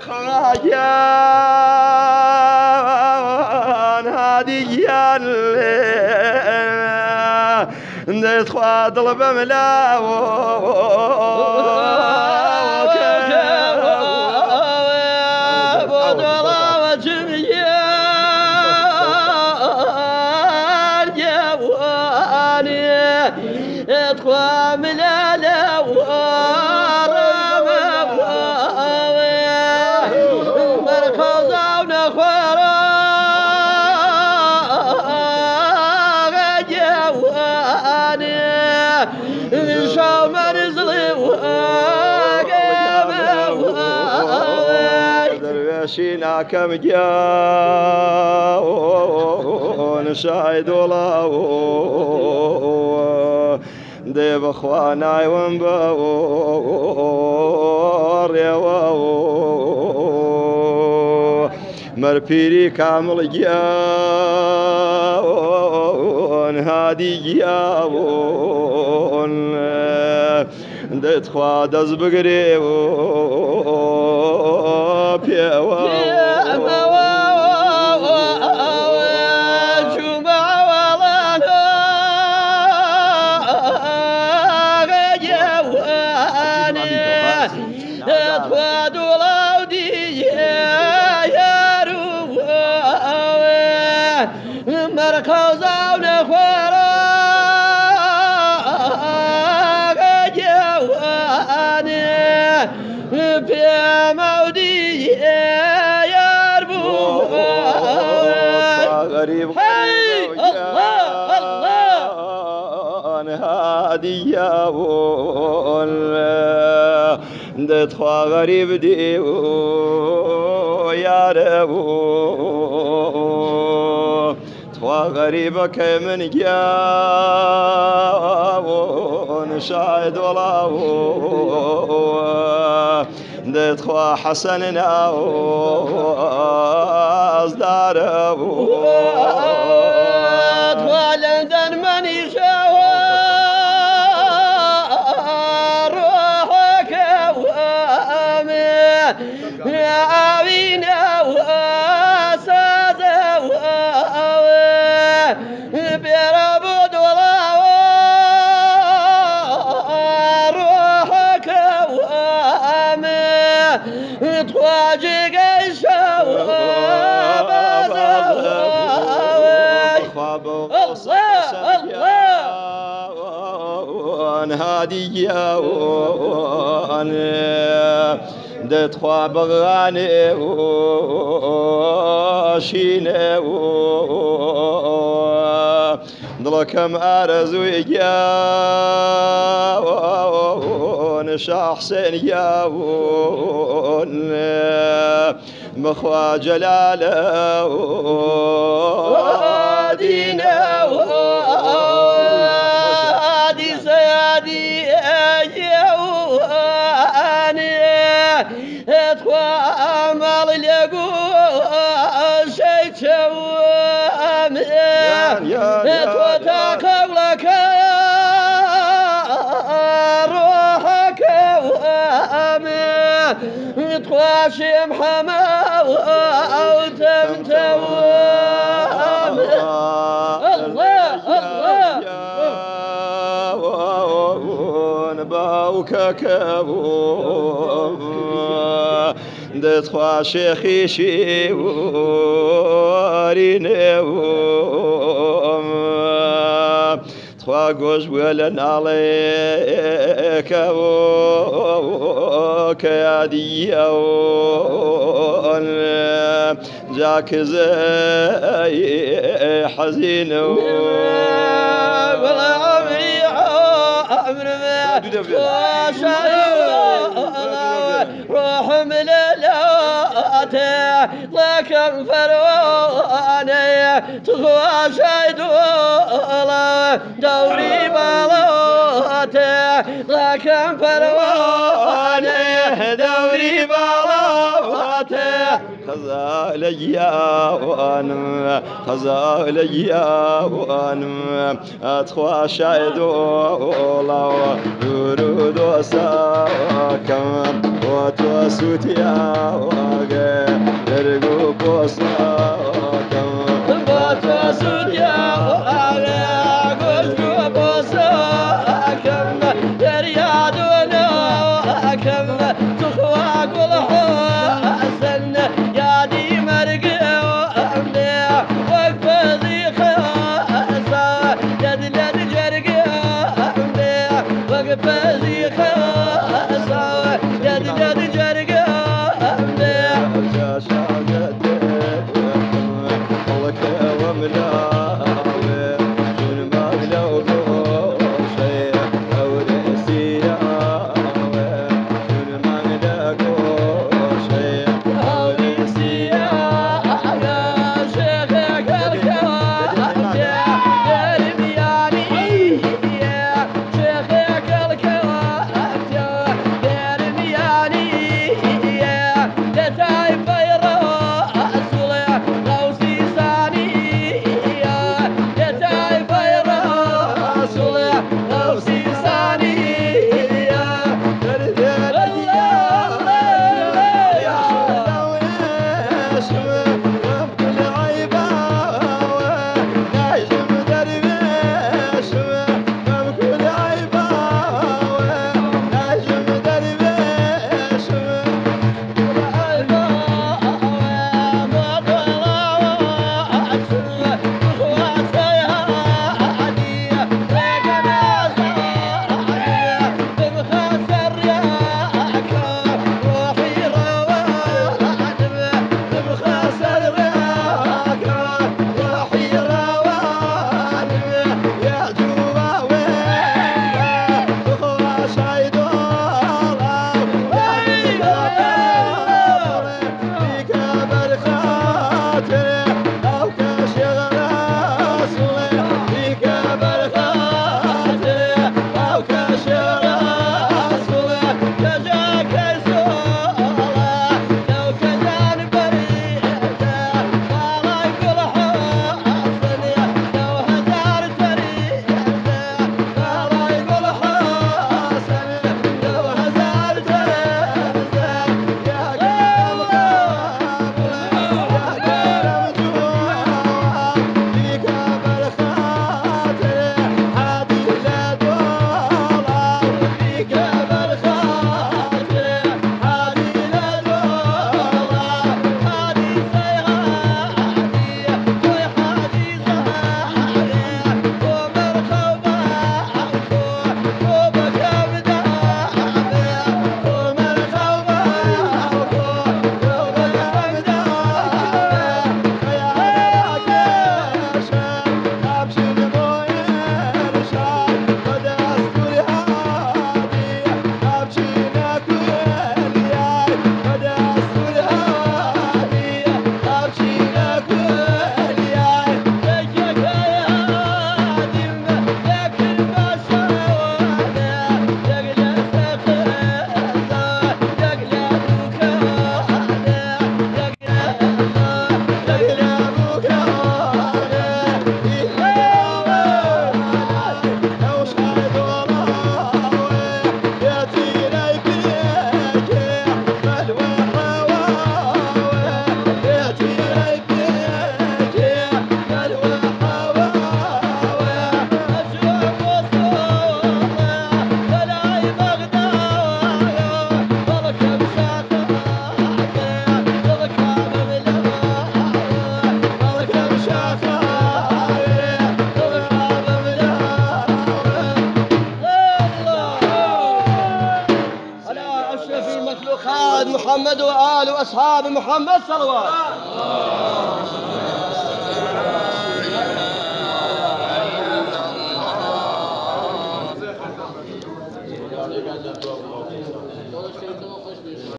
خراجان هاديان ندخل ضرب ادخل من شیناکەم گیا. نشای دۆڵا دێ بەخوا نایوەم بە ڕێوە مەرپیری کامڵ گیا. هادی گیا دەتخوا دەست بگرێ پێوە مركز غريب هاي! الله الله! هادي يا دتخوا غريب دي يا ربو. تخوا غريبك من جاون شاهد ولا دتخوا حسننا ازدار ولدن هادي يا دتخوا بغاني وشيني ضلكم أرزو شا حسين ياون مخوا جلاله دينا اتوا مال لقو شيء شوامي اتوا تاكلك روحك وامي تخاشي محمد أو تمتوامي الله الله باوك كبو دتخوا شيخي شي وريني تخوا قوش ولن عليك كيادي جاك زي حزين والله عمري عمري. الأتى لكن فرواني تخوى شيدولا دوري بالوتي لكن فرواني دوري بلاوته خزال ياوان خزال ياوان اتخوا شاهد الله يرود وساكم What was with your المخلوقات محمد وآل وأصحاب محمد صلوات.